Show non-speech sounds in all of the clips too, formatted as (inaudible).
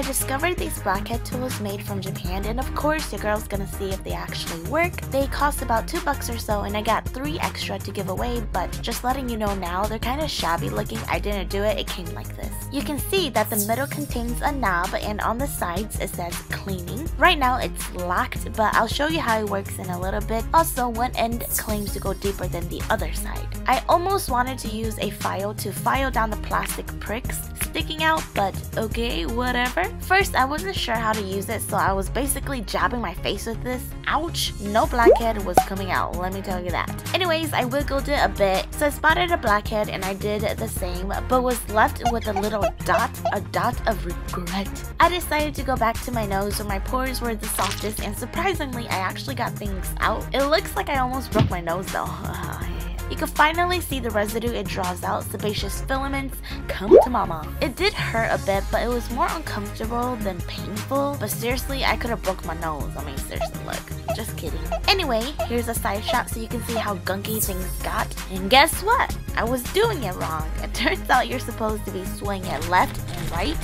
I discovered these blackhead tools made from Japan and of course your girl's gonna see if they actually work. They cost about 2 bucks or so and I got 3 extra to give away but just letting you know now they're kinda shabby looking. I didn't do it, it came like this. You can see that the middle contains a knob and on the sides it says cleaning. Right now it's locked but I'll show you how it works in a little bit. Also one end claims to go deeper than the other side. I almost wanted to use a file to file down the plastic pricks sticking out, but okay, whatever. First, I wasn't sure how to use it, so I was basically jabbing my face with this. Ouch, no blackhead was coming out, let me tell you that. Anyways, I wiggled it a bit, so I spotted a blackhead and I did the same, but was left with a little dot, a dot of regret. I decided to go back to my nose where my pores were the softest, and surprisingly, I actually got things out. It looks like I almost broke my nose though. (laughs) You can finally see the residue it draws out, sebaceous filaments, come to mama. It did hurt a bit, but it was more uncomfortable than painful. But seriously, I could have broke my nose. I mean, seriously, look. Just kidding. Anyway, here's a side shot so you can see how gunky things got. And guess what? I was doing it wrong. It turns out you're supposed to be swinging it left and right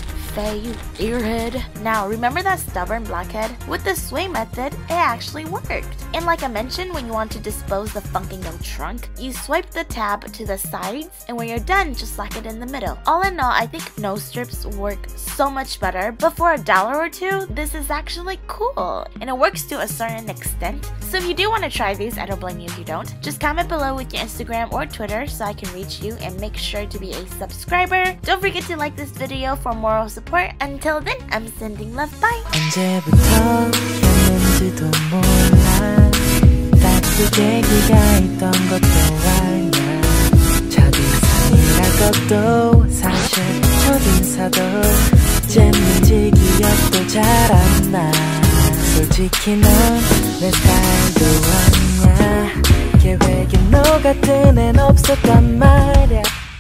you earhead. Now, remember that stubborn blackhead? With the sway method, it actually worked. And like I mentioned, when you want to dispose the funky no trunk, you swipe the tab to the sides, and when you're done, just lock it in the middle. All in all, I think nose strips work so much better, but for a dollar or two, this is actually cool. And it works to a certain extent. So if you do want to try these, I don't blame you if you don't. Just comment below with your Instagram or Twitter so I can reach you and make sure to be a subscriber. Don't forget to like this video for moral support support. Until then, I'm sending love. Bye. 언제부터였는지도 몰라 따뜻하게 기가 있던 것도 아냐 첫인상이랄 것도 사실 첫인사도 잼민지 기억도 잘안 나. 솔직히 넌내 스타일도 아니야 계획에 너 같은 앤 없었단 말야